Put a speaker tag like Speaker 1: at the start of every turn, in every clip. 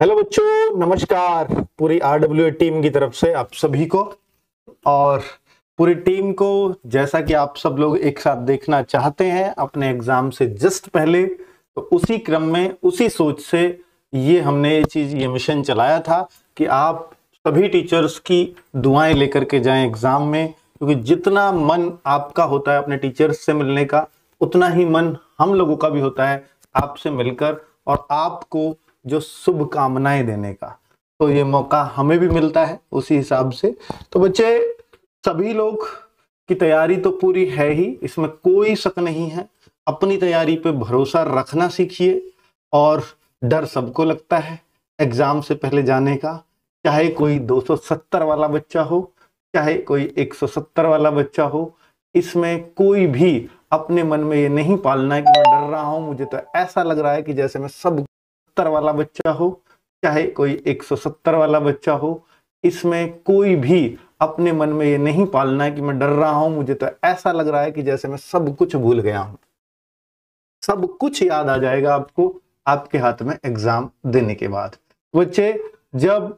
Speaker 1: Hello बच्चों, नमस्कार। पूरी आर डब्ल्यू टीम की तरफ़ से आप सभी को और पूरी टीम को जैसा कि आप सब लोग एक साथ देखना चाहते हैं अपने एग्ज़ाम से जस्ट पहले तो उसी क्रम में, उसी सोच से ये हमने ये चीज़, ये मिशन चलाया था कि आप सभी टीचर्स की दुआएँ लेकर के जाएँ एग्ज़ाम में, क्योंकि जितना मन आपका होता है अपने टीचर्स से मिलने का, उतना ही मन हम लोगों का भी होता है आपसे मिलकर और आपको जो शुभकामनाएँ देने का। तो ये मौका हमें भी मिलता है उसी हिसाब से। तो बच्चे, सभी लोग की तैयारी तो पूरी है ही, इसमें कोई शक नहीं है। अपनी तैयारी पे भरोसा रखना सीखिए और डर सबको लगता है एग्ज़ाम से पहले जाने का। चाहे कोई 270 वाला बच्चा हो, चाहे कोई 170 वाला बच्चा हो, इसमें कोई भी अपने मन में ये नहीं पालना है कि मैं डर रहा हूँ, मुझे तो ऐसा लग रहा है कि जैसे मैं सब सत्तर वाला बच्चा हो, चाहे कोई 170 वाला बच्चा हो, इसमें कोई भी अपने मन में ये नहीं पालना है कि मैं डर रहा हूँ, मुझे तो ऐसा लग रहा है कि जैसे मैं सब कुछ भूल गया हूँ। सब कुछ याद आ जाएगा आपको, आपके हाथ में एग्ज़ाम देने के बाद। बच्चे, जब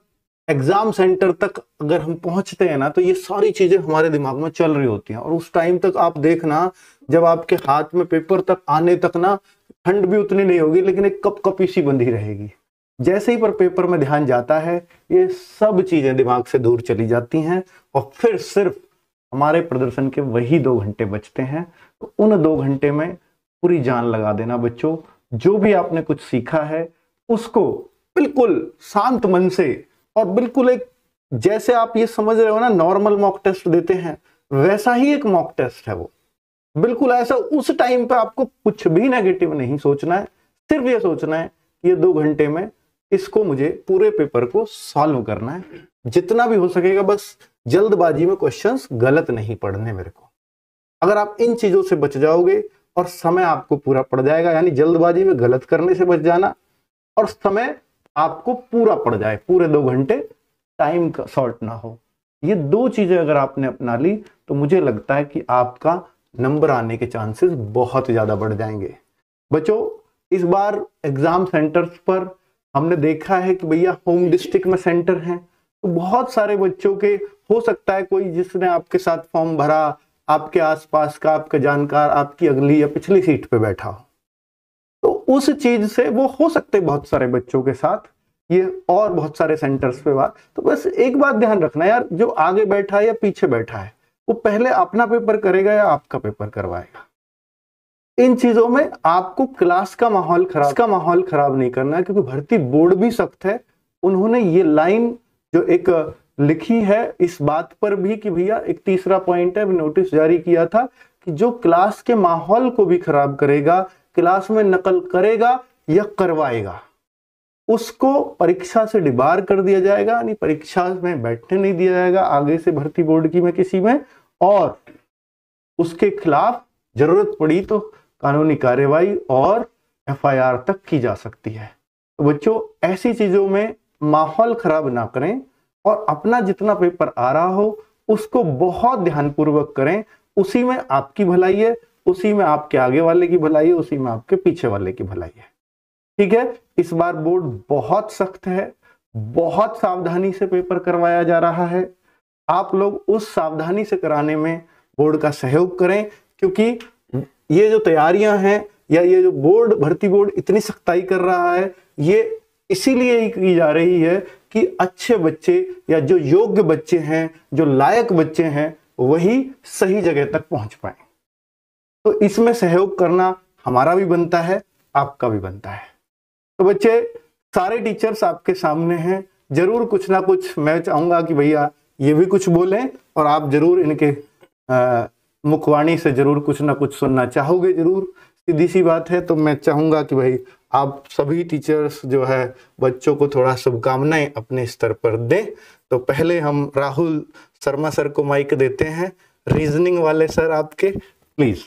Speaker 1: एग्ज़ाम सेंटर तक अगर हम पहुँचते हैं ना तो ये सारी चीज़ें हमारे दिमाग में चल रही होती हैं। और उस टाइम तक आप देखना, जब आपके हाथ में पेपर तक आने तक ना ठंड भी उतनी नहीं होगी, लेकिन एक कप कप इसी बंधी रहेगी। जैसे ही पर पेपर में ध्यान जाता है, ये सब चीज़ें दिमाग से दूर चली जाती हैं, और फिर सिर्फ़ हमारे प्रदर्शन के वही दो घंटे बचते हैं। तो उन दो घंटे में पूरी जान लगा देना बच्चों, जो भी आपने कुछ सीखा है, उसको बिल्कुल शांत मन से और बिल्कुल एक, जैसे आप ये समझ रहे हो ना, नॉर्मल मॉक टेस्ट देते हैं, वैसा ही एक मॉक टेस्ट है वो। बिल्कुल ऐसा उस टाइम पे आपको कुछ भी नेगेटिव नहीं सोचना है, सिर्फ़ ये सोचना है कि ये दो घंटे में इसको मुझे पूरे पेपर को सॉल्व करना है। जितना भी हो सकेगा, बस जल्दबाजी में क्वेश्चंस गलत नहीं पढ़ने मेरे को। अगर आप इन चीज़ों से बच जाओगे और समय आपको पूरा पड़ जाएगा, यानी जल्दबाजी में गलत करने से बच जाना और समय आपको पूरा पड़ जाए, पूरे दो घंटे टाइम का शॉर्ट ना हो। ये दो चीज़ें अगर आपने अपना ली तो मुझे लगता है कि आपका नंबर आने के चांसेस बहुत ज़्यादा बढ़ जाएँगे। बच्चों, इस बार एग्ज़ाम सेंटर्स पर हमने देखा है कि भैया होम डिस्ट्रिक्ट में सेंटर हैं। तो बहुत सारे बच्चों के, हो सकता है कोई जिसने आपके साथ फॉर्म भरा, आपके आसपास का, आपका जानकार, आपकी अगली या पिछली सीट पे बैठा हो। तो उस चीज़ से वो हो सकते बहुत सारे बच्चों के साथ। ये और बहुत सारे सेंटर्स पे बात। तो बस एक बात ध्यान रखना यार, जो आगे बैठा है या पीछे बैठा है वो पहले अपना पेपर करेगा या आपका पेपर करवाएगा? इन चीज़ों में आपको क्लास का माहौल खराब, का माहौल खराब नहीं करना है, क्योंकि भर्ती बोर्ड भी सख्त है। उन्होंने ये लाइन जो एक लिखी है, इस बात पर भी कि भैया एक तीसरा पॉइंट है नोटिस जारी किया था कि जो क्लास के माहौल को भी खराब करेगा क्लास में नकल करेगा या करवाएगा, उसको परीक्षा से डिबार कर दिया जाएगा, यानी परीक्षा में बैठने नहीं दिया जाएगा, आगे से भर्ती बोर्ड की में किसी में। और उसके खिलाफ ज़रूरत पड़ी तो कानूनी कार्यवाही और एफआईआर तक की जा सकती है। तो बच्चों, ऐसी चीज़ों में माहौल खराब ना करें और अपना जितना पेपर आ रहा हो, उसको बहुत ध्यानपूर्वक करें। उसी में आपकी भलाई है, उसी में आपके आगे वाले की भलाई है, उसी में आपके पीछे वाले की भलाई है। ठीक है? इस बार बोर्ड बहुत सख्त है, बहुत सावधानी से पेपर करवाया जा रहा है। आप लोग उस सावधानी से कराने में बोर्ड का सहयोग करें, क्योंकि ये जो तैयारियाँ हैं या ये जो बोर्ड, भर्ती बोर्ड इतनी सख्ताई कर रहा है, ये इसीलिए ही की जा रही है कि अच्छे बच्चे या जो योग्य बच्चे हैं, जो लायक बच्चे हैं, वही सही जगह तक पहुँच पाए। तो इसमें सहयोग करना हमारा भी बनता है, आपका भी बनता है। तो बच्चे, सारे टीचर्स आपके सामने हैं। ज़रूर कुछ ना कुछ मैं चाहूँगा कि भैया ये भी कुछ बोलें और आप ज़रूर इनके मुखवाणी से ज़रूर कुछ ना कुछ सुनना चाहोगे ज़रूर। सीधी सी बात है तो मैं चाहूँगा कि भाई आप सभी टीचर्स जो है, बच्चों को थोड़ा शुभकामनाएँ अपने स्तर पर दें। तो पहले हम राहुल शर्मा सर को माइक देते हैं। रीजनिंग वाले सर आपके प्लीज़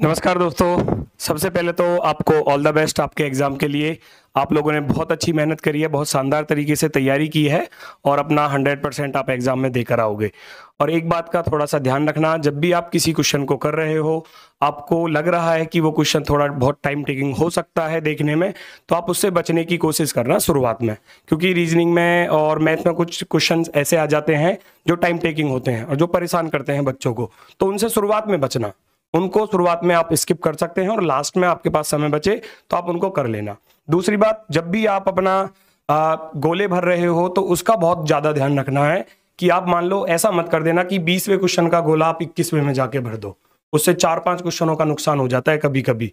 Speaker 2: नमस्कार दोस्तों। सबसे पहले तो आपको ऑल द बेस्ट आपके एग्ज़ाम के लिए। आप लोगों ने बहुत अच्छी मेहनत करी है, बहुत शानदार तरीके से तैयारी की है और अपना 100 परसेंट आप एग्ज़ाम में देकर आओगे। और एक बात का थोड़ा सा ध्यान रखना, जब भी आप किसी क्वेश्चन को कर रहे हो, आपको लग रहा है कि वो क्वेश्चन थोड़ा बहुत टाइम टेकिंग हो सकता है देखने में तो आप उससे बचने की कोशिश करना शुरुआत में। क्योंकि रीजनिंग में और मैथ में कुछ क्वेश्चन ऐसे आ जाते हैं जो टाइम टेकिंग होते हैं और जो परेशान करते हैं बच्चों को तो उनसे शुरुआत में बचना। उनको शुरुआत में आप स्किप कर सकते हैं और लास्ट में आपके पास समय बचे तो आप उनको कर लेना। दूसरी बात जब भी आप अपना आ, गोले भर रहे हो तो उसका बहुत ज़्यादा ध्यान रखना है कि आप मान लो ऐसा मत कर देना कि बीसवें क्वेश्चन का गोला आप इक्कीसवें में जाके भर दो। उससे चार पाँच क्वेश्चनों का नुकसान हो जाता है कभी कभी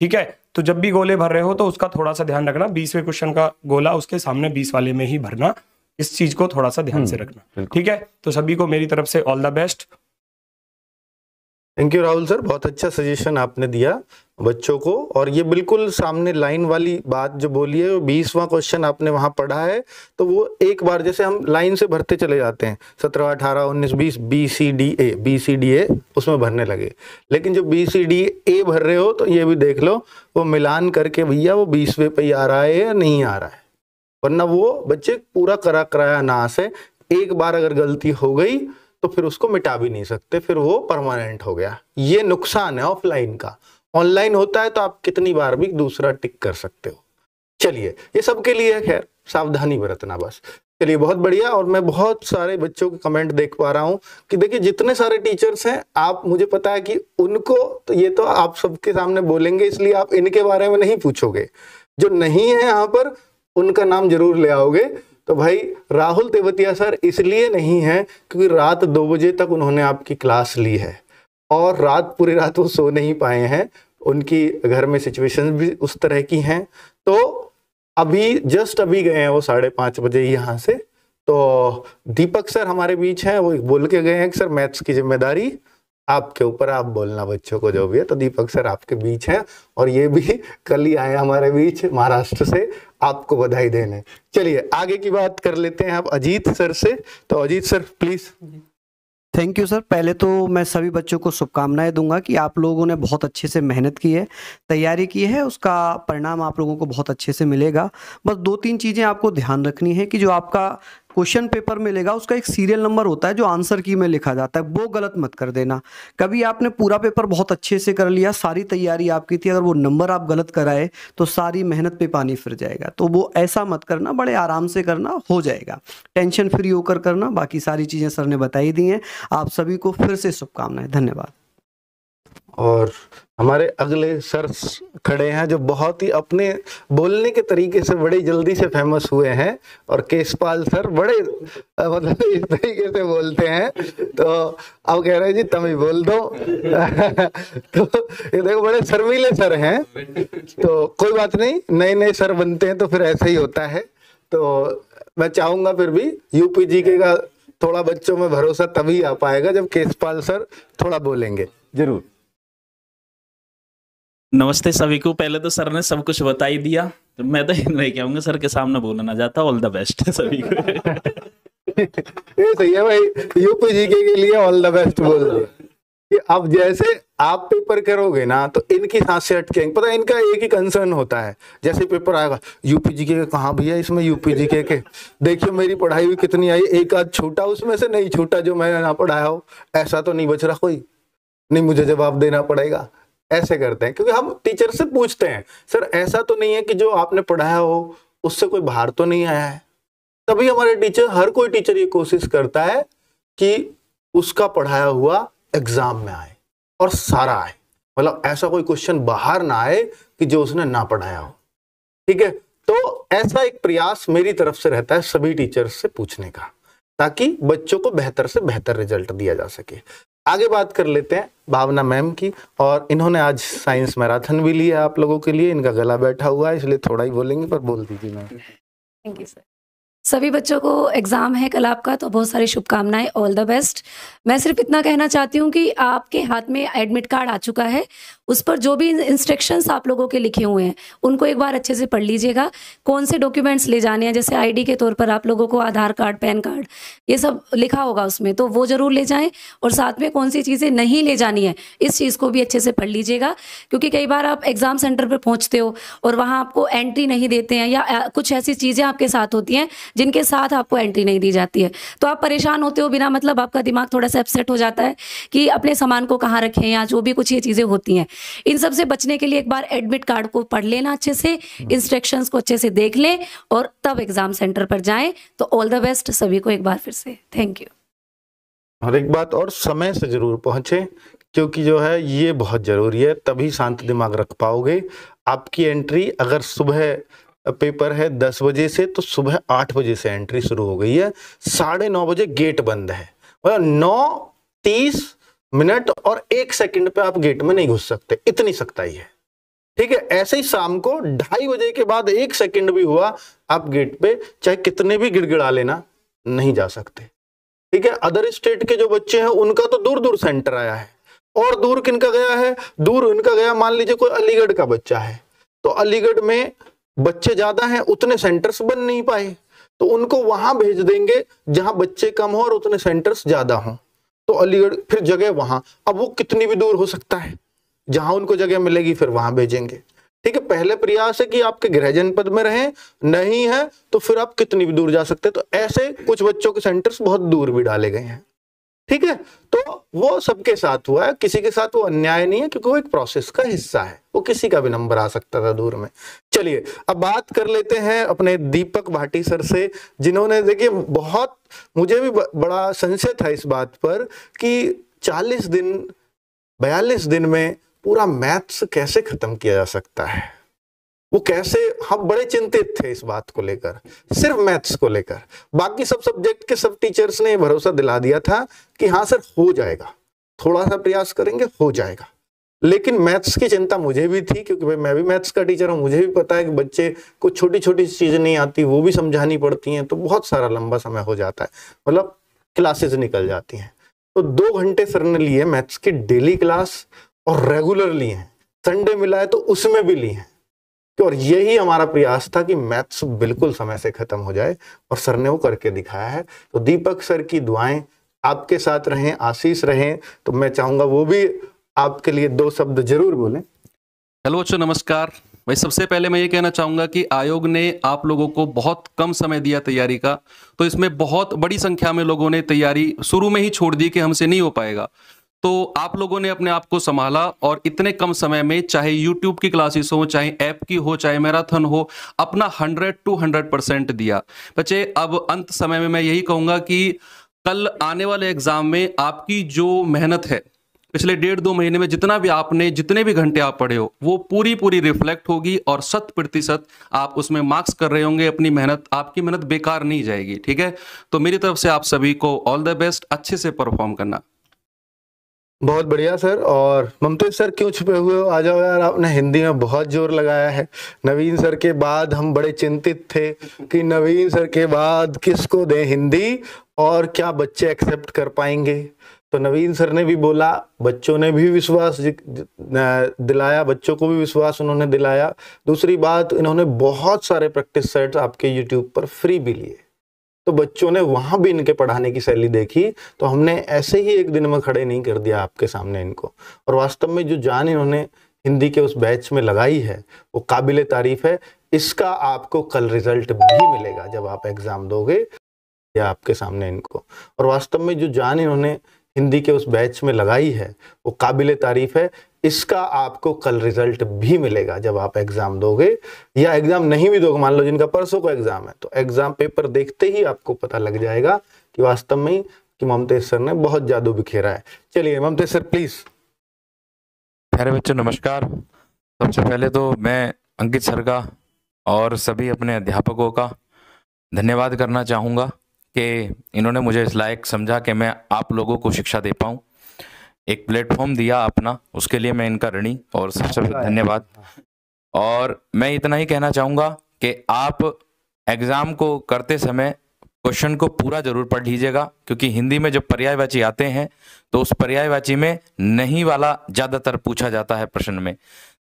Speaker 2: ठीक है? तो जब भी गोले भर रहे हो तो उसका थोड़ा सा ध्यान रखना। बीसवें क्वेश्चन का गोला उसके सामने बीस वाले में ही भरना। इस चीज़ को थोड़ा सा ध्यान से हम्म, रखना ठीक है? तो सभी को मेरी तरफ़ से all the best
Speaker 1: thank you Rahul sir बहुत अच्छा सजेशन आपने दिया बच्चों को। और ये बिल्कुल सामने लाइन वाली बात जो बोली है बीसवा क्वेश्चन आपने वहाँ पढ़ा है तो वो एक बार जैसे हम लाइन से भरते चले जाते हैं। सत्रह, अठारह, उन्नीस, बीस B C D A B C D A उसमें भरने लगे। लेकिन जो बी सी डी ए भर रहे हो तो ये भी देख लो, वो मिलान करके भैया, वो बीसवे पे आ रहा है या नहीं आ रहा है? वरना वो बच्चे पूरा करा कराया नाश है। एक बार अगर गलती हो गई तो फिर उसको मिटा भी नहीं सकते, फिर वो परमानेंट हो गया। ये नुकसान है ऑफलाइन का। ऑनलाइन होता है तो आप कितनी बार भी दूसरा टिक कर सकते हो। चलिए, ये सबके लिए खैर, सावधानी बरतना बस। चलिए, बहुत बढ़िया और मैं बहुत सारे बच्चों के कमेंट देख पा रहा हूँ कि देखिए, जितने सारे टीचर्स हैं, आप, मुझे पता है कि उनको तो ये तो आप सबके सामने बोलेंगे, इसलिए आप इनके बारे में नहीं पूछोगे। जो नहीं है यहाँ पर, उनका नाम ज़रूर ले आओगे। तो भाई, राहुल तेवतिया सर इसलिए नहीं है क्योंकि रात दो बजे तक उन्होंने आपकी क्लास ली है। और रात, पूरी रात वो सो नहीं पाए हैं। उनकी घर में सिचुएशन भी उस तरह की हैं। तो अभी, जस्ट अभी गए हैं वो साढ़े पाँच बजे यहाँ से। तो दीपक सर हमारे बीच हैं, वो बोल के गए हैं कि सर मैथ्स की ज़िम्मेदारी आपके ऊपर आप बोलना, बच्चों को जो भी है तो दीपक सर आपके बीच हैं और ये भी कल ही आए हमारे बीच महाराष्ट्र से आपको बधाई देने। चलिए, आगे की बात कर लेते हैं आप अजीत सर से। तो Ajit sir please
Speaker 3: thank you sir पहले तो मैं सभी बच्चों को शुभकामनाएँ दूँगा कि आप लोगों ने बहुत अच्छे से मेहनत की है, तैयारी की है, उसका परिणाम आप लोगों को बहुत अच्छे से मिलेगा। बस दो तीन चीज़ें आपको ध्यान रखनी है कि जो आपका क्वेश्चन पेपर मिलेगा उसका एक सीरियल नंबर होता है जो आंसर की में लिखा जाता है, वो गलत मत कर देना। कभी आपने पूरा पेपर बहुत अच्छे से कर लिया, सारी तैयारी आपकी थी, अगर वो नंबर आप गलत कराए तो सारी मेहनत पे पानी फिर जाएगा। तो वो ऐसा मत करना, बड़े आराम से करना, हो जाएगा। टेंशन फ्री होकर करना, बाकी सारी चीज़ें सर ने बताई दी हैं। आप सभी को फिर से शुभकामनाएँ, धन्यवाद।
Speaker 1: और हमारे अगले सर खड़े हैं जो बहुत ही अपने बोलने के तरीके से बड़े जल्दी से फ़ेमस हुए हैं और केसपाल सर बड़े मतलब इस तरीके से बोलते हैं। तो अब कह रहे हैं, जी ही बोल दो। तो ये देखो, बड़े शर्मीले सर हैं। तो कोई बात नहीं नए नए सर बनते हैं तो फिर ऐसे ही होता है। तो मैं चाहूँगा फिर भी यूपी जी के का थोड़ा बच्चों में भरोसा तभी आ पाएगा जब केसपाल सर थोड़ा बोलेंगे। ज़रूर।
Speaker 4: नमस्ते सभी को। पहले तो सर ने सब कुछ बता ही दिया। तो मैं तो नहीं कहूँगा सर के सामने बोलना चाहता ऑल द बेस्ट सभी को।
Speaker 1: ये सही है भाई, यूपी जीके के लिए ऑल द बेस्ट बोल दिया अब जैसे आप पेपर करोगे ना तो इनकी सांस से अटके पता है, इनका एक ही कंसर्न होता है। जैसे पेपर आएगा, यूपी जी के कहा भैया इसमें, यूपी जी के देखियो मेरी पढ़ाई भी कितनी आई। एक आध छोटा, उसमें से नहीं छोटा जो मैंने ना पढ़ाया हो। ऐसा तो नहीं बच रहा कोई। नहीं, मुझे जवाब देना पड़ेगा। ऐसे करते हैं, क्योंकि हम टीचर से पूछते हैं, सर, ऐसा तो नहीं है कि जो आपने पढ़ाया हो, उससे कोई बाहर तो नहीं आया है? तभी हमारे टीचर हर कोई टीचर ये कोशिश करता है कि उसका पढ़ाया हुआ एग्ज़ाम में आए, और सारा आए। मतलब ऐसा कोई क्वेश्चन बाहर ना आए कि जो उसने ना पढ़ाया हो। ठीक है? तो ऐसा एक प्रयास मेरी तरफ़ से रहता है सभी टीचर्स से पूछने का, ताकि बच्चों को बेहतर से बेहतर रिज़ल्ट दिया जा सके। आगे बात कर लेते हैं भावना मैम की, और इन्होंने आज साइंस मैराथन भी लिया आप लोगों के लिए। इनका गला बैठा हुआ है, इसलिए थोड़ा ही बोलेंगे, पर बोल दीजिए मैम।
Speaker 5: थैंक यू सर सभी बच्चों को एग्ज़ाम है कल आपका तो बहुत सारी शुभकामनाएँ ऑल द बेस्ट मैं सिर्फ़ इतना कहना चाहती हूँ कि आपके हाथ में एडमिट कार्ड आ चुका है। उस पर जो भी इंस्ट्रक्शंस आप लोगों के लिखे हुए हैं, उनको एक बार अच्छे से पढ़ लीजिएगा। कौन से डॉक्यूमेंट्स ले जाने हैं, जैसे आईडी के तौर पर आप लोगों को आधार कार्ड, पैन कार्ड, ये सब लिखा होगा उसमें तो वो ज़रूर ले जाएँ। और साथ में कौन सी चीज़ें नहीं ले जानी है, इस चीज़ को भी अच्छे से पढ़ लीजिएगा। क्योंकि कई बार आप एग्ज़ाम सेंटर पर पहुँचते हो और वहाँ आपको एंट्री नहीं देते हैं या कुछ ऐसी चीज़ें आपके साथ होती हैं जिनके साथ आपको एंट्री नहीं दी जाती है। तो आप परेशान होते हो बिना मतलब आपका दिमाग थोड़ा सा अपसेट हो जाता है कि अपने सामान को कहाँ रखें या जो भी कुछ ये चीज़ें होती हैं। इन सबसे बचने के लिए एक बार एडमिट कार्ड को पढ़ लेना अच्छे से इंस्ट्रक्शंस को अच्छे से देख लें और तब एग्ज़ाम सेंटर पर जाएँ। तो ऑल द बेस्ट सभी को एक बार फिर से। थैंक यू
Speaker 1: और एक बात और, समय से ज़रूर पहुँचे, क्योंकि जो है ये बहुत ज़रूरी है, तभी शांत दिमाग रख पाओगे। आपकी एंट्री अगर सुबह पेपर है दस बजे से तो सुबह आठ बजे से एंट्री शुरू हो गई है। साढ़े नौ बजे गेट बंद है। मतलब नौ, तीस मिनट और एक सेकंड पे आप गेट में नहीं घुस सकते। इतनी सख्ताई है। ठीक है, ऐसे ही शाम को ढाई बजे के बाद एक सेकंड भी हुआ, आप गेट पे चाहे कितने भी गिड़गिड़ा लेना नहीं जा सकते। ठीक है, अदर स्टेट के जो बच्चे हैं, उनका तो दूर दूर सेंटर आया है। और दूर किनका गया है? दूर इनका गया, मान लीजिए कोई अलीगढ़ का बच्चा है। तो अलीगढ़ में बच्चे ज़्यादा हैं, उतने सेंटर्स बन नहीं पाए। तो उनको वहाँ भेज देंगे, जहाँ बच्चे कम हो और उतने सेंटर्स ज़्यादा हों। तो अलीगढ़, फिर जगह वहाँ। अब वो कितनी भी दूर हो सकता है। जहाँ उनको जगह मिलेगी, फिर वहाँ भेजेंगे। ठीक है, पहले प्रयास है कि आपके गृह जनपद में रहें। नहीं है तो फिर आप कितनी भी दूर जा सकते हैं। तो ऐसे कुछ बच्चों के सेंटर्स बहुत दूर भी डाले गए हैं। ठीक है? तो वो सबके साथ हुआ है, किसी के साथ वो अन्याय नहीं है, क्योंकि वो एक प्रोसेस का हिस्सा है। वो किसी का भी नंबर आ सकता था दूर में। चलिए, अब बात कर लेते हैं अपने दीपक भाटी सर से, जिन्होंने, देखिए, बहुत, मुझे भी बड़ा संशय था इस बात पर कि 40 दिन 42 दिन में पूरा मैथ्स कैसे खत्म किया जा सकता है? वो कैसे हम बड़े चिंतित थे इस बात को लेकर, सिर्फ़ मैथ्स को लेकर। बाकी सब सब्जेक्ट के सब टीचर्स ने भरोसा दिला दिया था कि हाँ सर, हो जाएगा। थोड़ा सा प्रयास करेंगे, हो जाएगा। लेकिन मैथ्स की चिंता मुझे भी थी, क्योंकि भाई मैं भी मैथ्स का टीचर हूँ, मुझे भी पता है कि बच्चे को छोटी छोटी चीज़ें नहीं आती, वो भी समझानी पड़ती हैं तो बहुत सारा लंबा समय हो जाता है। मतलब क्लासेस निकल जाती हैं। तो दो घंटे सर ने लिए मैथ्स की डेली क्लास और रेगुलर लिए हैं। संडे मिला है तो उसमें भी लिए हैं। और यही हमारा प्रयास था कि मैथ्स बिल्कुल समय से खत्म हो जाए और सर ने वो करके दिखाया है। तो दीपक सर की दुआएँ आपके साथ रहें, आशीष रहें तो मैं चाहूँगा वो भी आपके लिए दो शब्द ज़रूर बोलें।
Speaker 6: हेलो बच्चों, नमस्कार। भाई, सबसे पहले मैं ये कहना चाहूँगा कि आयोग ने आप लोगों को बहुत कम समय दिया तैयारी का तो इसमें बहुत बड़ी संख्या में लोगों ने तैयारी शुरू में ही छोड़ दी कि हमसे नहीं हो पाएगा। तो आप लोगों ने अपने आप को संभाला और इतने कम समय में, चाहे यूट्यूब की क्लासेस हो, चाहे ऐप की हो, चाहे मैराथन हो, अपना हंड्रेड टू हंड्रेड परसेंट दिया। बच्चे, अब अंत समय में मैं यही कहूँगा कि कल आने वाले एग्ज़ाम में आपकी जो मेहनत है, पिछले डेढ़ दो महीने में जितना भी आपने, जितने भी घंटे आप पढ़े हो, वो पूरी पूरी रिफ्लेक्ट होगी और शत प्रतिशत आप उसमें मार्क्स कर रहे होंगे, अपनी मेहनत, आपकी मेहनत बेकार नहीं जाएगी, ठीक है? तो मेरी तरफ़ से आप सभी को ऑल द बेस्ट अच्छे से परफॉर्म करना।
Speaker 1: बहुत बढ़िया, सर। और ममतेज सर, क्यों छुपे हुए हो? आ जाओ यार, आपने हिंदी में बहुत ज़ोर लगाया है। नवीन सर के बाद हम बड़े चिंतित थे कि नवीन सर के बाद किसको दें हिंदी और क्या बच्चे एक्सेप्ट कर पाएँगे? तो नवीन सर ने भी बोला, बच्चों ने भी विश्वास दिलाया, बच्चों को भी विश्वास उन्होंने दिलाया। दूसरी बात, इन्होंने बहुत सारे प्रैक्टिस सेट्स आपके यूट्यूब पर फ्री भी लिए। तो बच्चों ने वहाँ भी इनके पढ़ाने की शैली देखी तो हमने ऐसे ही एक दिन में खड़े नहीं कर दिया आपके सामने इनको। और वास्तव में जो जान इन्होंने हिंदी के उस बैच में लगाई है, वो काबिल तारीफ़ है। इसका आपको कल रिज़ल्ट भी मिलेगा जब आप एग्ज़ाम दोगे या आपके सामने इनको। और वास्तव में जो जान इन्होंने हिंदी के उस बैच में लगाई है, वो काबिल तारीफ़ है। इसका आपको कल रिज़ल्ट भी मिलेगा जब आप एग्ज़ाम दोगे, या एग्ज़ाम नहीं भी दोगे, मान लो जिनका परसों को एग्ज़ाम है तो एग्ज़ाम पेपर देखते ही आपको पता लग जाएगा कि वास्तव में कि ममतेज सर ने बहुत जादू बिखेरा है। चलिए ममतेज सर प्लीज़
Speaker 7: प्यारे बच्चों, नमस्कार। सबसे पहले तो मैं अंकित सर का और सभी अपने अध्यापकों का धन्यवाद करना चाहूँगा कि इन्होंने मुझे इस लायक समझा कि मैं आप लोगों को शिक्षा दे पाऊँ। एक प्लेटफॉर्म दिया अपना उसके लिए मैं इनका ऋणी और सबसे धन्यवाद। और मैं इतना ही कहना चाहूँगा कि आप एग्ज़ाम को करते समय क्वेश्चन को पूरा ज़रूर पढ़ लीजिएगा क्योंकि हिंदी में जब पर्यायवाची आते हैं तो उस पर्यायवाची में नहीं वाला ज़्यादातर पूछा जाता है प्रश्न में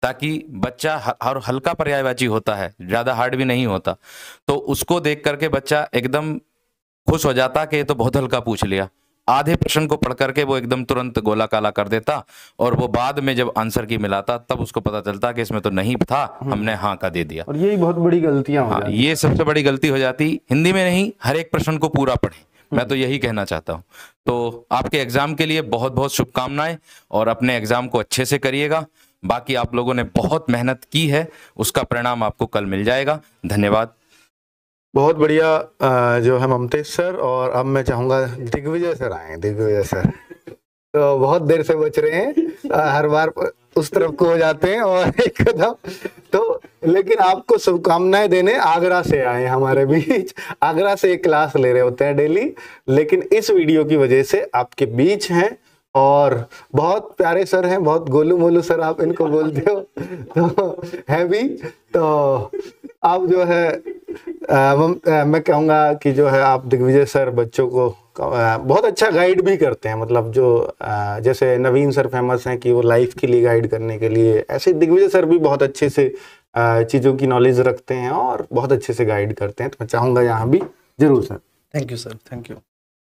Speaker 7: ताकि बच्चा ह- और हल्का पर्यायवाची होता है ज़्यादा हार्ड भी नहीं होता। तो उसको देख करके बच्चा एकदम खुश हो जाता कि ये तो बहुत हल्का पूछ लिया। आधे प्रश्न को पढ़ करके वो एकदम तुरंत गोला काला कर देता और वो बाद में जब आंसर की मिलाता तब उसको पता चलता कि इसमें तो नहीं था हमने हाँ का दे दिया।
Speaker 1: और यही बहुत बड़ी गलतियाँ हाँ
Speaker 7: ये सबसे बड़ी गलती हो जाती हिंदी में नहीं हर एक प्रश्न को पूरा पढ़े। मैं तो यही कहना चाहता हूँ। तो आपके एग्ज़ाम के लिए बहुत बहुत शुभकामनाएँ और अपने एग्ज़ाम को अच्छे से करिएगा। बाकी आप लोगों ने बहुत मेहनत की है उसका परिणाम आपको कल मिल जाएगा। धन्यवाद।
Speaker 1: बहुत बढ़िया जो है ममतेश सर और अब मैं चाहूँगा दिग्विजय सर आए, दिग्विजय सर। तो बहुत देर से बच रहे हैं हर बार उस तरफ़ को हो जाते हैं और एक कदम तो लेकिन आपको शुभकामनाएँ देने आगरा से आए हमारे बीच। आगरा से एक क्लास ले रहे होते हैं डेली, लेकिन इस वीडियो की वजह से आपके बीच हैं और बहुत प्यारे सर हैं, बहुत गोलू मोलू सर आप इनको बोलते हो तो है भी तो आप जो है अ, मैं कहूँगा कि जो है आप दिग्विजय सर बच्चों को बहुत अच्छा गाइड भी करते हैं। मतलब जो जैसे नवीन सर फ़ेमस हैं कि वो लाइफ के लिए गाइड करने के लिए ऐसे दिग्विजय सर भी बहुत अच्छे से चीज़ों की नॉलेज रखते हैं और बहुत अच्छे से गाइड करते हैं। तो मैं चाहूँगा यहाँ भी ज़रूर sir.
Speaker 8: Thank you sir thank you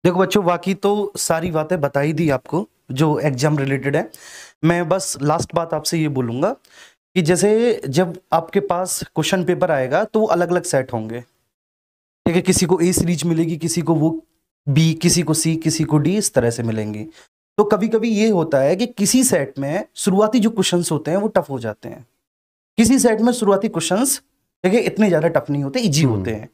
Speaker 8: देखो बच्चों बाकी तो सारी बातें बता ही दी आपको जो एग्ज़ाम रिलेटेड है। मैं बस लास्ट बात आपसे ये बोलूँगा कि जैसे जब आपके पास क्वेश्चन पेपर आएगा तो वो अलग अलग सेट होंगे। ठीक है किसी को ए सीरीज़ मिलेगी किसी को वो बी किसी को सी किसी को डी इस तरह से मिलेंगी। तो कभी कभी ये होता है कि किसी सेट में शुरुआती जो क्वेश्चंस होते हैं वो टफ हो जाते हैं। किसी सेट में शुरुआती क्वेश्चन ठीक है इतने ज़्यादा टफ नहीं होते इजी होते हैं।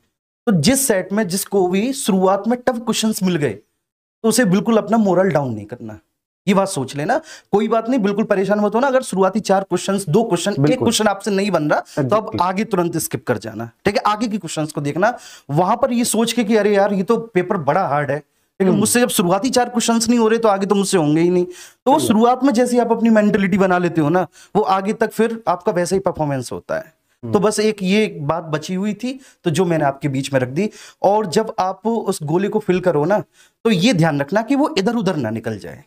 Speaker 8: तो जिस सेट में जिसको भी शुरुआत में टफ क्वेश्चन मिल गए तो उसे बिल्कुल अपना मोरल डाउन नहीं करना। ये बात सोच लेना। कोई बात नहीं बिल्कुल परेशान मत होना। अगर शुरुआती चार क्वेश्चंस दो क्वेश्चन एक क्वेश्चन आपसे नहीं बन रहा तो अब आगे तुरंत स्किप कर जाना ठीक है? आगे की क्वेश्चंस को देखना। वहाँ पर ये सोच के कि अरे यार ये तो पेपर बड़ा हार्ड है। लेकिन मुझसे जब शुरुआती चार क्वेश्चंस नहीं हो रहे तो आगे तो मुझसे होंगे ही नहीं। तो वो शुरुआत में जैसे आप अपनी मेंटेलिटी बना लेते हो ना वो आगे तक फिर आपका वैसे ही परफॉर्मेंस होता है। तो बस एक ये बात बची हुई थी तो जो मैंने आपके बीच में रख दी। और जब आप उस गोले को फिल करो ना तो ये ध्यान रखना कि वो इधर उधर ना निकल जाए।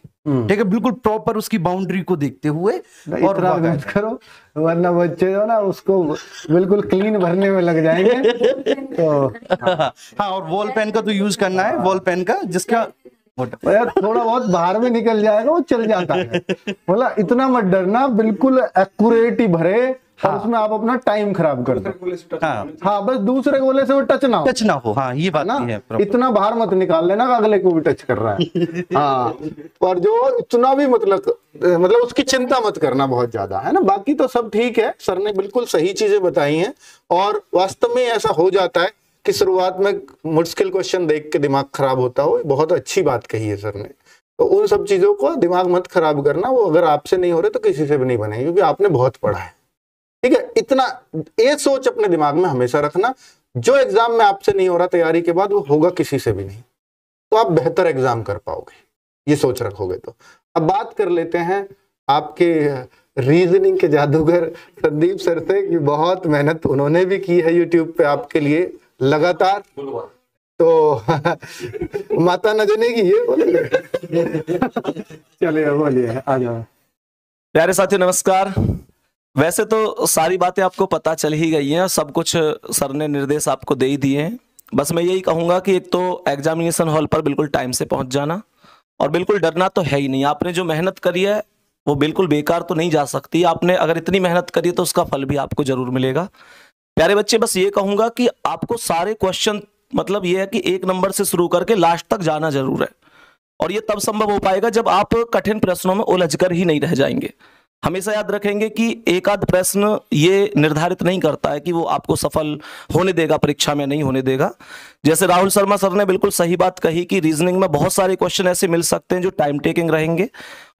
Speaker 8: ठीक है? बिल्कुल प्रॉपर उसकी बाउंड्री को देखते हुए और
Speaker 1: मत करो वरना बच्चे जो ना उसको बिल्कुल क्लीन भरने में लग जाएँगे। तो
Speaker 8: हाँ हाँ और वॉल पेन का तो यूज़ करना है वॉल पेन का जिसका
Speaker 1: थोड़ा बहुत बाहर में निकल जाएगा वो चल जाता है। बोला इतना मत डरना बिल्कुल एक्यूरेट ही भरे और उसमें आप अपना टाइम खराब कर दो।
Speaker 8: हाँ।
Speaker 1: हाँ बस दूसरे गोले से वो टच ना हो।
Speaker 8: टच ना हो। हाँ ये बात
Speaker 1: ना?
Speaker 8: है
Speaker 1: इतना बाहर मत निकाल लेना अगले को भी टच कर रहा है। हाँ। और जो इतना भी मतलब मतलब उसकी चिंता मत करना बहुत ज़्यादा है ना? बाकी तो सब ठीक है। सर ने बिल्कुल सही चीज़ें बताई हैं। और वास्तव में ऐसा हो जाता है कि शुरुआत में मुश्किल क्वेश्चन देख के दिमाग खराब होता हो। बहुत अच्छी बात कही है सर ने। तो उन सब चीज़ों को दिमाग मत खराब करना। वो अगर आपसे नहीं हो रहे तो किसी से भी नहीं बने क्योंकि आपने बहुत पढ़ा है। ठीक है इतना ये सोच अपने दिमाग में हमेशा रखना। जो एग्ज़ाम में आपसे नहीं हो रहा तैयारी के बाद वो होगा किसी से भी नहीं। तो आप बेहतर एग्ज़ाम कर पाओगे ये सोच रखोगे तो। अब बात कर लेते हैं आपके रीजनिंग के जादूगर संदीप सर से कि बहुत मेहनत उन्होंने भी की है यूट्यूब पे आपके लिए लगातार। तो माता न जनेगी ये बोले। चलिए बोलिए आ जाओ।
Speaker 9: प्यारे साथियों नमस्कार। वैसे तो सारी बातें आपको पता चल ही गई हैं, सब कुछ सर ने निर्देश आपको दे ही दिए हैं। बस मैं यही कहूँगा कि एक तो एग्जामिनेशन हॉल पर बिल्कुल टाइम से पहुँच जाना, और बिल्कुल डरना तो है ही नहीं। आपने जो मेहनत करी है, वो बिल्कुल बेकार तो नहीं जा सकती। आपने अगर इतनी मेहनत करी तो उसका फल भी आपको ज़रूर मिलेगा। प्यारे बच्चे, बस ये कहूँगा कि आपको सारे क्वेश्चन मतलब ये है कि एक नंबर से शुरू करके लास्ट तक जाना ज़रूर है। और ये तब संभव हो पाएगा जब आप कठिन प्रश्नों में उलझ कर ही नहीं रह जाएँगे। हमेशा याद रखेंगे कि एक आध प्रश्न ये निर्धारित नहीं करता है कि वो आपको सफल होने देगा, परीक्षा में नहीं होने देगा। जैसे राहुल शर्मा सर ने बिल्कुल सही बात कही कि रीजनिंग में बहुत सारे क्वेश्चन ऐसे मिल सकते हैं जो टाइम टेकिंग रहेंगे।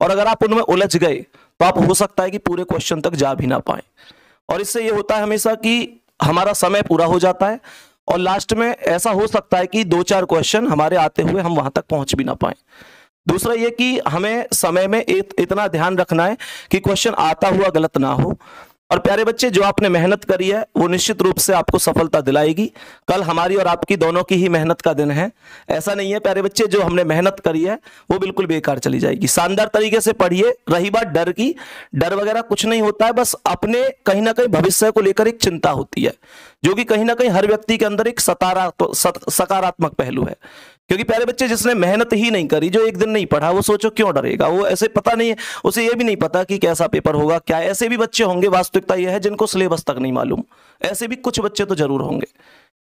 Speaker 9: और अगर आप उनमें उलझ गए तो आप हो सकता है कि पूरे क्वेश्चन तक जा भी ना पाए। और इससे ये होता है हमेशा कि हमारा समय पूरा हो जाता है और लास्ट में ऐसा हो सकता है कि दो चार क्वेश्चन हमारे आते हुए हम वहाँ तक पहुँच भी ना पाए। दूसरा ये कि हमें समय में इत, इतना ध्यान रखना है कि क्वेश्चन आता हुआ गलत ना हो। और प्यारे बच्चे जो आपने मेहनत करी है वो निश्चित रूप से आपको सफलता दिलाएगी। कल हमारी और आपकी दोनों की ही मेहनत का दिन है। ऐसा नहीं है प्यारे बच्चे जो हमने मेहनत करी है वो बिल्कुल बेकार चली जाएगी। शानदार तरीके से पढ़िए रही बात डर की। डर वगैरह कुछ नहीं होता है बस अपने कहीं ना कहीं भविष्य को लेकर एक चिंता होती है जो कि कहीं ना कहीं हर व्यक्ति के अंदर एक सतारा सकारात्मक पहलू है। क्योंकि प्यारे बच्चे, जिसने मेहनत ही नहीं करी, जो एक दिन नहीं पढ़ा, वो सोचो क्यों डरेगा? वो ऐसे पता नहीं है उसे ये भी नहीं पता कि कैसा पेपर होगा, क्या ऐसे भी बच्चे होंगे, वास्तविकता यह है, जिनको सिलेबस तक नहीं मालूम। ऐसे भी कुछ बच्चे तो ज़रूर होंगे।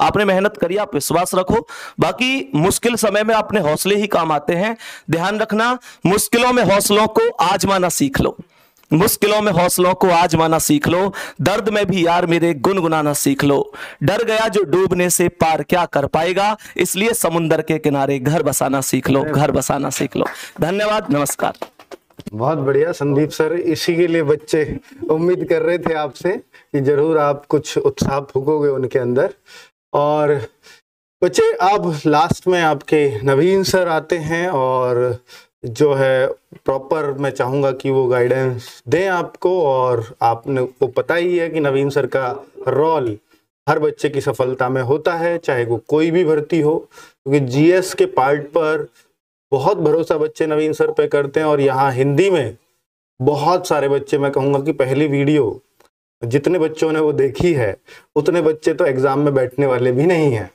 Speaker 9: आपने मेहनत करी, आप विश्वास रखो। बाकी मुश्किल समय में अपने हौसले ही काम आते हैं। ध्यान रखना, मुश्किलों में हौसलों को आजमाना सीख लो। मुश्किलों में हौसलों को आजमाना सीख लो, दर्द में भी यार मेरे गुनगुनाना सीख लो। डर गया जो डूबने से पार क्या कर पाएगा, इसलिए समुन्दर के किनारे घर बसाना सीख लो, घर बसाना सीख लो। धन्यवाद, नमस्कार।
Speaker 1: बहुत बढ़िया, संदीप सर, इसी के लिए बच्चे उम्मीद कर रहे थे आपसे कि ज़रूर आप कुछ उत्साह फूकोगे उनके अंदर। और बच्चे, अब लास्ट में आपके नवीन सर आते हैं और जो है प्रॉपर मैं चाहूँगा कि वो गाइडेंस दें आपको और आपने को पता ही है कि नवीन सर का रोल हर बच्चे की सफलता में होता है, चाहे वो कोई भी भर्ती हो। क्योंकि तो जीएस के पार्ट पर बहुत भरोसा बच्चे नवीन सर पे करते हैं और यहाँ हिंदी में बहुत सारे बच्चे, मैं कहूँगा कि पहली वीडियो जितने बच्चों ने वो देखी है, उतने बच्चे तो एग्ज़ाम में बैठने वाले भी नहीं हैं।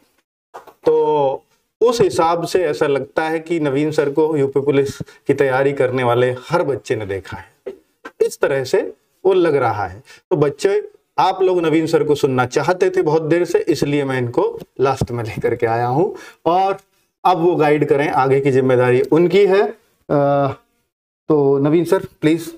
Speaker 1: तो उस हिसाब से ऐसा लगता है कि नवीन सर को यूपी पुलिस की तैयारी करने वाले हर बच्चे ने देखा है। इस तरह से वो लग रहा है। तो बच्चे आप लोग नवीन सर को सुनना चाहते थे बहुत देर से इसलिए मैं इनको लास्ट में लेकर के आया हूँ। और अब वो गाइड करें आगे की ज़िम्मेदारी उनकी है। आ, तो नवीन सर प्लीज़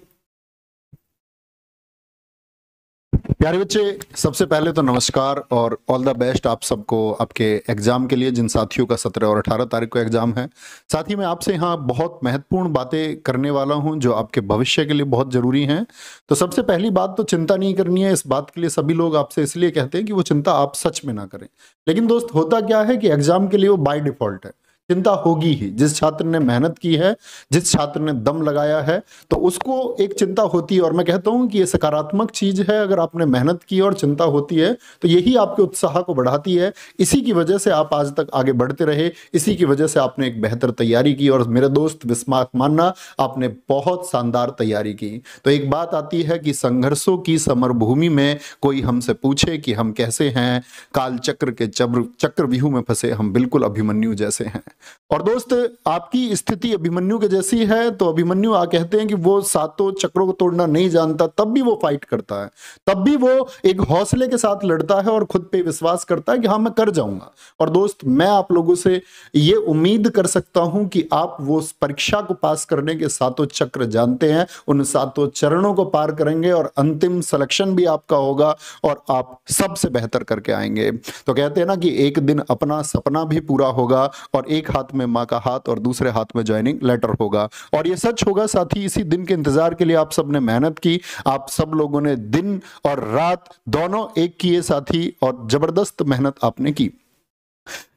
Speaker 10: प्यारे बच्चे, सबसे पहले तो नमस्कार और ऑल द बेस्ट आप सबको आपके एग्ज़ाम के लिए, जिन साथियों का सत्रह और अठारह तारीख को एग्ज़ाम है। साथ ही मैं आपसे यहाँ बहुत महत्वपूर्ण बातें करने वाला हूँ, जो आपके भविष्य के लिए बहुत ज़रूरी हैं। तो सबसे पहली बात तो चिंता नहीं करनी है, इस बात के लिए सभी लोग आपसे इसलिए कहते हैं कि वो चिंता आप सच में ना करें। लेकिन दोस्त, होता क्या है कि एग्ज़ाम के लिए वो बाई डिफ़ॉल्ट है। चिंता होगी ही। जिस छात्र ने मेहनत की है, जिस छात्र ने दम लगाया है तो उसको एक चिंता होती है। और मैं कहता हूँ कि ये सकारात्मक चीज़ है। अगर आपने मेहनत की और चिंता होती है तो यही आपके उत्साह को बढ़ाती है। इसी की वजह से आप आज तक आगे बढ़ते रहे। इसी की वजह से आपने एक बेहतर तैयारी की। और मेरे दोस्त विस्मात मानना, आपने बहुत शानदार तैयारी की। तो एक बात आती है कि संघर्षों की समर भूमि में कोई हमसे पूछे कि हम कैसे हैं काल चक्र के चक्र चक्र व्यूह में फंसे हम बिल्कुल अभिमन्यु जैसे हैं। और दोस्त, आपकी स्थिति अभिमन्यु के जैसी है तो अभिमन्यु आ कहते हैं कि वो सातों चक्रों को तोड़ना नहीं जानता, तब भी वो फाइट करता है। तब भी वो एक हौसले के साथ लड़ता है और खुद पे विश्वास करता है कि हाँ मैं कर जाऊँगा। और दोस्त, मैं आप लोगों से ये उम्मीद कर सकता हूँ कि आप वो परीक्षा को पास करने के सातों चक्र जानते हैं, उन सातों चरणों को पार करेंगे और अंतिम सिलेक्शन भी आपका होगा और आप सबसे बेहतर करके आएँगे। तो कहते हैं ना कि एक दिन अपना सपना भी पूरा होगा और एक हाथ में माँ का हाथ और दूसरे हाथ में ज्वाइनिंग लेटर होगा। और ये सच होगा साथ ही इसी दिन के इंतज़ार के लिए आप सबने मेहनत की। आप सब लोगों ने दिन और रात दोनों एक किए साथी और ज़बरदस्त मेहनत आपने की।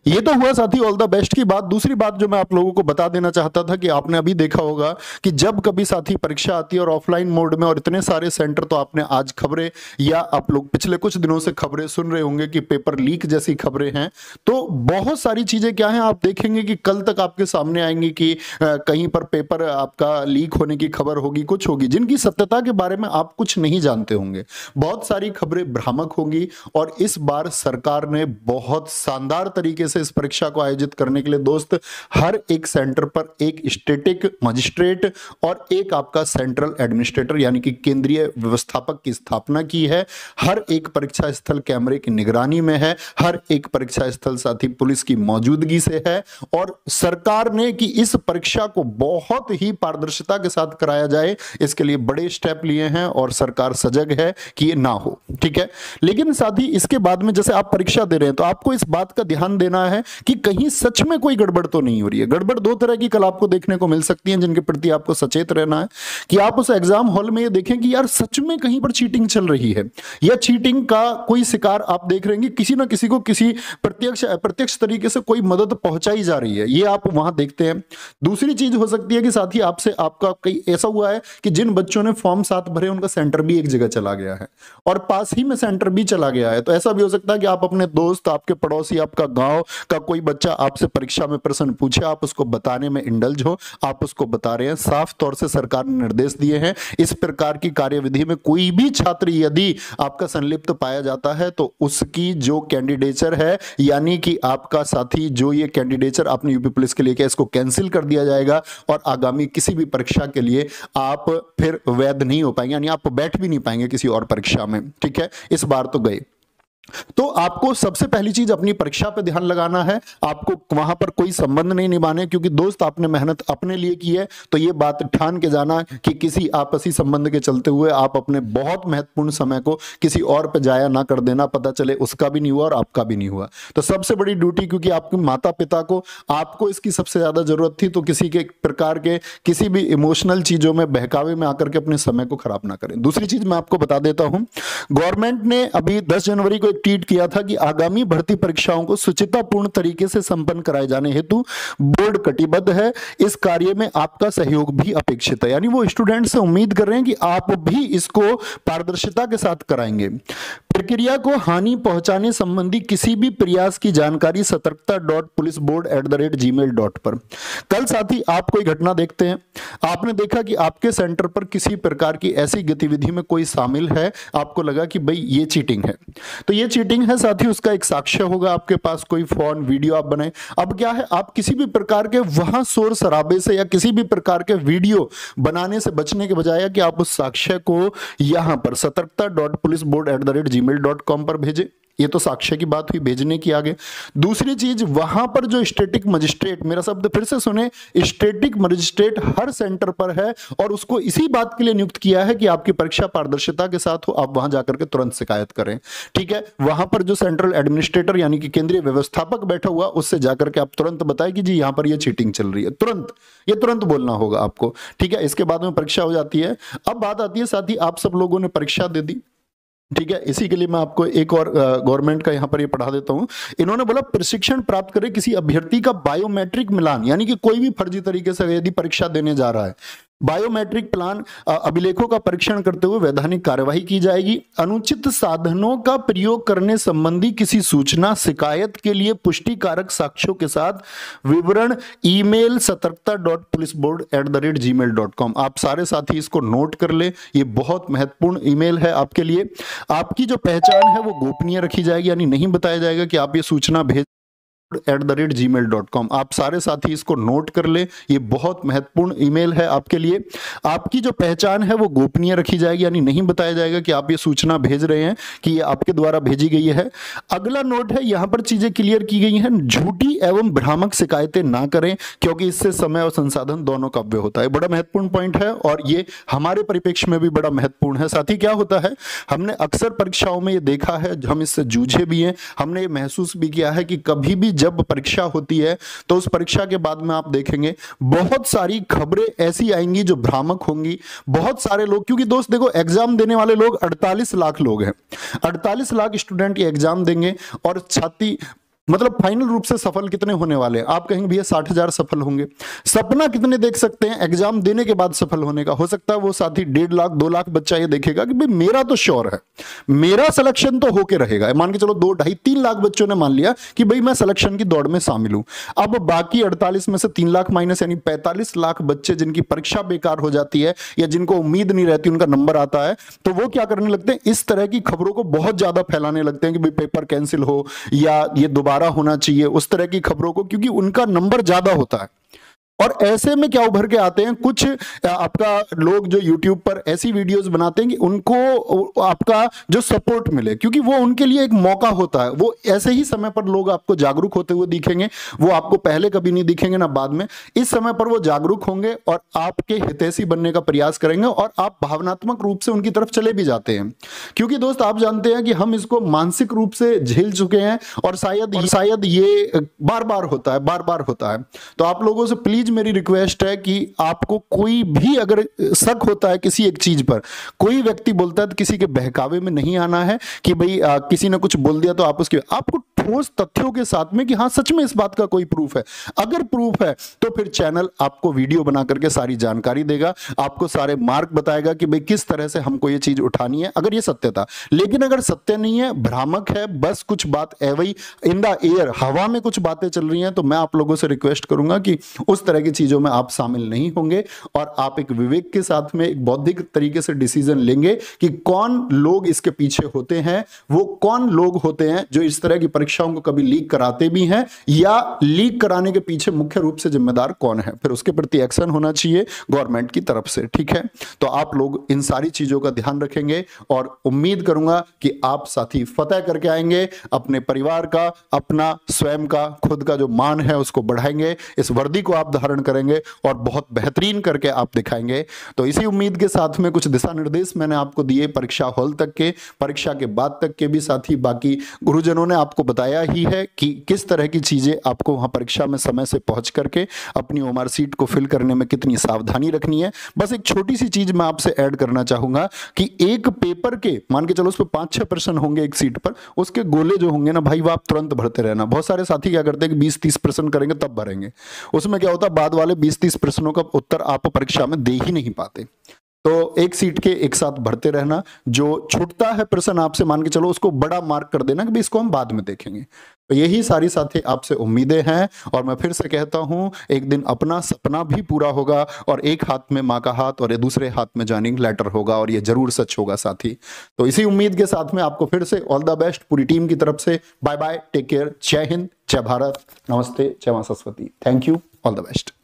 Speaker 10: ये तो हुआ साथी ऑल द बेस्ट की बात। दूसरी बात जो मैं आप लोगों को बता देना चाहता था कि आपने अभी देखा होगा कि जब कभी साथी परीक्षा आती है और ऑफलाइन मोड में और इतने सारे सेंटर तो आपने आज खबरें या आप लोग पिछले कुछ दिनों से खबरें सुन रहे होंगे कि पेपर लीक जैसी खबरें हैं। तो बहुत सारी चीज़ें क्या है, आप देखेंगे कि कल तक आपके सामने आएँगी कि कहीं पर पेपर आपका लीक होने की खबर होगी, कुछ होगी, जिनकी सत्यता के बारे में आप कुछ नहीं जानते होंगे। बहुत सारी खबरें भ्रामक होंगी और इस बार सरकार ने बहुत शानदार तरीके से इस परीक्षा को आयोजित करने के लिए दोस्त, हर एक सेंटर पर एक स्टेटिक मजिस्ट्रेट और एक आपका सेंट्रल एडमिनिस्ट्रेटर यानी कि केंद्रीय व्यवस्थापक की स्थापना की है। हर एक परीक्षा स्थल कैमरे की निगरानी में है। हर एक परीक्षा स्थल साथी पुलिस की मौजूदगी से है। और सरकार ने कि इस परीक्षा को बहुत ही पारदर्शिता के साथ कराया जाए, इसके लिए बड़े स्टेप लिए हैं और सरकार सजग है कि ये ना हो। ठीक है? लेकिन साथ ही इसके बाद में जैसे आप परीक्षा दे रहे हैं तो आपको इस बात का ध्यान देना रखना है कि कहीं सच में कोई गड़बड़ तो नहीं हो रही है। गड़बड़ दो तरह की कल आपको देखने को मिल सकती है जिनके प्रति आपको सचेत रहना है। कि आप उस एग्ज़ाम हॉल में ये देखें कि यार सच में कहीं पर चीटिंग चल रही है या चीटिंग का कोई शिकार आप देख रहे हैं किसी ना किसी को किसी प्रत्यक्ष, अप्रत्यक्ष तरीके से कोई मदद पहुंचाई जा रही है। ये आप वहाँ देखते हैं। दूसरी चीज़ हो सकती है कि साथ ही आपसे आपका कई ऐसा हुआ है कि जिन बच्चों ने फॉर्म सात भरे उनका सेंटर भी एक जगह चला गया है और पास ही में सेंटर भी चला गया है। तो ऐसा भी हो सकता है कि आप अपने दोस्त, आपके पड़ोसी, आपका गाँव का कोई बच्चा आपसे परीक्षा में प्रश्न पूछे, आप उसको बताने में इंडल्ज हो, आप उसको बता रहे हैं, साफ़ तौर से सरकार ने निर्देश दिए हैं। इस प्रकार की कार्यविधि में कोई भी छात्र यदि आपका संलिप्त पाया जाता है तो उसकी जो कैंडिडेचर है, यानी कि आपका साथी जो ये कैंडिडेचर आपने यूपी पुलिस के लिए किया, इसको कैंसिल कर दिया जाएगा और आगामी किसी भी परीक्षा के लिए आप फिर वैध नहीं हो पाएँगे, यानी आप बैठ भी नहीं पाएँगे किसी और परीक्षा में। ठीक है? इस बार तो गए। तो आपको सबसे पहली चीज़ अपनी परीक्षा पे ध्यान लगाना है। आपको वहाँ पर कोई संबंध नहीं निभाने, क्योंकि दोस्त आपने मेहनत अपने लिए की है तो ये बात ठान के जाना कि किसी आपसी संबंध के चलते हुए आप अपने बहुत महत्वपूर्ण समय को किसी और पे जाया ना कर देना, पता चले उसका भी नहीं हुआ और आपका भी नहीं हुआ। तो सबसे बड़ी ड्यूटी, क्योंकि आपके माता पिता को, आपको इसकी सबसे ज़्यादा ज़रूरत थी तो किसी के प्रकार के किसी भी इमोशनल चीज़ों में, बहकावे में आकर के अपने समय को खराब ना करें। दूसरी चीज़ मैं आपको बता देता हूँ। गवर्नमेंट ने अभी दस जनवरी को एक ट्वीट किया था कि आगामी भर्ती परीक्षाओं को सुचितापूर्ण तरीके से संपन्न कराए जाने हेतु बोर्ड कटिबद्ध है। इस कार्य में आपका सहयोग भी अपेक्षित है। यानी वो स्टूडेंट से उम्मीद कर रहे हैं कि आप भी इसको पारदर्शिता के साथ कराएँगे। प्रक्रिया को हानि पहुँचाने संबंधी किसी भी प्रयास की जानकारी Satarkta dot police board at the rate G dot पर। कल साथ ही आप कोई घटना देखते हैं। आपने देखा कि आपके सेंटर पर किसी प्रकार की ऐसी गतिविधि में कोई शामिल है। आपको लगा कि भाई ये चीटिंग है। तो ये चीटिंग है, साथ ही उसका एक साक्ष्य होगा आपके पास, कोई फ़ोन वीडियो आप बनाए। अब क्या है, आप किसी भी प्रकार के वहाँ शोर शराबे से या किसी भी प्रकार के वीडियो बनाने से बचने के बजाय कि आप उस साक्ष्य को यहाँ पर Satarkta dot police board at the rate Gmail dot com पर भेजे। ये तो साक्ष्य की बात हुई, भेजने की आगे। दूसरी चीज़, वहाँ पर जो स्टेटिक मजिस्ट्रेट मेरा शब्द फिर से सुने स्टेटिक मजिस्ट्रेट हर सेंटर पर है और उसको इसी बात के लिए नियुक्त किया है कि आपकी परीक्षा पारदर्शिता के साथ हो, आप वहाँ जाकर के तुरंत शिकायत करें। ठीक है? वहाँ पर जो सेंट्रल एडमिनिस्ट्रेटर यानी कि केंद्रीय व्यवस्थापक बैठा हुआ, उससे जाकर के आप तुरंत बताएँ कि जी यहाँ पर ये चीटिंग चल रही है। तुरंत, ये तुरंत बोलना होगा आपको। ठीक है, इसके बाद में परीक्षा हो जाती है। अब बात आती है, साथ ही आप सब लोगों ने परीक्षा दे दी। ठीक है, इसी के लिए मैं आपको एक और गवर्नमेंट का यहाँ पर ये पढ़ा देता हूँ। इन्होंने बोला, प्रशिक्षण प्राप्त करे किसी अभ्यर्थी का बायोमेट्रिक मिलान, यानी कि कोई भी फर्जी तरीके से यदि परीक्षा देने जा रहा है बायोमेट्रिक प्लान अभिलेखों का परीक्षण करते हुए वैधानिक कार्यवाही की जाएगी। अनुचित साधनों का प्रयोग करने संबंधी किसी सूचना, शिकायत के लिए पुष्टि कारक साक्ष्यों के साथ विवरण, email Satarkta dot police board at the rate G mail dot com आप सारे साथी इसको नोट कर ले। ये बहुत महत्वपूर्ण ईमेल है आपके लिए। आपकी जो पहचान है वो गोपनीय रखी जाएगी, यानी नहीं बताया जाएगा कि आप ये सूचना भेज at the rate G mail dot com आप सारे साथी इसको नोट कर ले, ये बहुत महत्वपूर्ण ईमेल है आपके लिए। आपकी जो पहचान है वो गोपनीय रखी जाएगी, यानी नहीं बताया जाएगा कि आप ये सूचना भेज रहे हैं कि ये आपके द्वारा भेजी गई है। अगला नोट है, यहाँ पर चीज़ें क्लियर की गई हैं। झूठी एवं भ्रामक शिकायतें ना करें, क्योंकि इससे समय और संसाधन दोनों का व्यय होता है। बड़ा महत्वपूर्ण पॉइंट है, और ये हमारे परिप्रेक्ष्य में भी बड़ा महत्वपूर्ण है। साथ, क्या होता है? हमने अक्सर परीक्षाओं में ये देखा है, हम इससे जूझे भी हैं। हमने ये महसूस भी किया है कि कभी भी जब परीक्षा होती है तो उस परीक्षा के बाद में आप देखेंगे, बहुत सारी खबरें ऐसी आएँगी जो भ्रामक होंगी। बहुत सारे लोग, क्योंकि दोस्त देखो एग्ज़ाम देने वाले लोग 48 लाख लोग हैं। 48 लाख स्टूडेंट ये एग्ज़ाम देंगे और छाती मतलब फाइनल रूप से सफल कितने होने वाले आप कहेंगे, भैया, साठ हज़ार सफल होंगे। सपना कितने देख सकते हैं? एग्ज़ाम देने के बाद सफल होने का। हो सकता है वो साथी डेढ़ लाख, दो लाख बच्चा ये देखेगा कि, भाई, मेरा तो श्योर है। मेरा सिलेक्शन तो होके रहेगा। मान के चलो, दो, ढाई, तीन लाख बच्चों ने मान लिया कि, भाई, मैं सिलेक्शन की दौड़ में शामिल हूँ। अब बाकी अड़तालीस में से तीन लाख माइनस यानी पैंतालीस लाख बच्चे जिनकी परीक्षा बेकार हो जाती है या जिनको उम्मीद नहीं रहती, उनका नंबर आता है तो वो क्या करने लगते हैं? इस तरह की खबरों को बहुत ज़्यादा फैलाने लगते हैं कि, भाई पेपर कैंसिल हो या ये दोबारा दोबारा होना चाहिए उस तरह की खबरों को क्योंकि उनका नंबर ज़्यादा होता है। और ऐसे में क्या उभर के आते हैं? कुछ आपका लोग जो YouTube पर ऐसी वीडियोस बनाते हैं कि उनको आपका जो सपोर्ट मिले क्योंकि वो उनके लिए एक मौका होता है। वो ऐसे ही समय पर लोग आपको जागरूक होते हुए दिखेंगे। वो आपको पहले कभी नहीं दिखेंगे ना बाद में। इस समय पर वो जागरूक होंगे और आपके हितैषी बनने का प्रयास करेंगे और आप भावनात्मक रूप से उनकी तरफ़ चले भी जाते हैं। क्योंकि दोस्त आप जानते हैं कि हम इसको मानसिक रूप से झेल चुके हैं और शायद शायद ये बार बार होता है बार बार होता है। तो आप लोगों से प्लीज़ मेरी रिक्वेस्ट है कि आपको कोई भी अगर शक होता है किसी एक चीज़ पर, कोई व्यक्ति बोलता है तो किसी के बहकावे में नहीं आना है कि भाई किसी ने कुछ बोल दिया तो आप उसके, आपको ठोस तथ्यों के साथ में कि हाँ सच में इस बात का कोई प्रूफ है। अगर प्रूफ है तो फिर चैनल आपको वीडियो बना करके सारी जानकारी देगा। आपको सारे मार्क बताएगा कि भाई किस तरह से हमको ये चीज़ उठानी है, अगर ये सत्य था। लेकिन अगर सत्य नहीं है, भ्रामक है, बस कुछ बात एवं इन द एयर हवा में कुछ बातें चल रही हैं तो मैं आप लोगों से रिक्वेस्ट करूँगा कि उस तरह की चीज़ों में आप शामिल नहीं होंगे और आप एक विवेक के साथ में एक बौद्धिक तरीके से डिसीज़न लेंगे कि कौन लोग इसके पीछे होते हैं, वो कौन लोग होते हैं जो इस तरह की परीक्षाओं को कभी लीक कराते भी हैं या लीक कराने के पीछे मुख्य रूप से जिम्मेदार कौन है? फिर उसके प्रति एक्शन होना चाहिए गवर्नमेंट की तरफ़ से, ठीक है? तो आप लोग इन सारी चीज़ों का ध्यान रखेंगे और उम्मीद करूँगा कि आप साथी फतेह करके आएँगे, अपने परिवार का, अपना स्वयं का, खुद का जो मान है उसको बढ़ाएँगे, इस वर्दी को आप धारण करेंगे और बहुत बेहतरीन करके आप दिखाएँगे। तो इसी उम्मीद के साथ में कुछ दिशा निर्देश मैंने आपको दिए, परीक्षा हॉल तक के, परीक्षा के बाद तक के भी साथी, बाकी गुरुजनों ने आपको बताया ही है कि किस तरह की चीज़ें आपको वहाँ परीक्षा में समय से पहुँच करके अपनी ओमर सीट को फिल करने में कितनी सावधानी रखनी है। बस एक छोटी सी चीज़ मैं आपसे ऐड करना चाहूँगा कि एक पेपर के, मान के चलो उस पर पाँच छह प्रश्न होंगे एक सीट पर, उसके गोले जो होंगे ना भाई, वो आप तुरंत भरते रहना। बहुत सारे साथी क्या करते हैं कि बीस तीस प्रश्न करेंगे तब भरेंगे। उसमें क्या होता है बाद वाले बीस तीस प्रश्नों का उत्तर आप परीक्षा में दे ही नहीं पाते। तो एक सीट के एक साथ भरते रहना, जो छुटता है प्रश्न आपसे मान के चलो, उसको बड़ा मार्क कर देना कि इसको हम बाद में देखेंगे। तो यही सारी साथी आपसे उम्मीदें हैं, और मैं फिर से कहता हूँ, एक दिन अपना सपना भी पूरा होगा, और एक हाथ में माँ का हाथ, और ये दूसरे हाथ में ज्वाइनिंग लेटर होगा, और ये ज़रूर सच होगा साथी। तो इसी उम्मीद के साथ में आपको फिर से ऑल द बेस्ट पूरी टीम की तरफ़ से। बाय बाय टेक केयर जय हिंद, जय भारत, नमस्ते, जय माँ Saraswati. Thank you all the best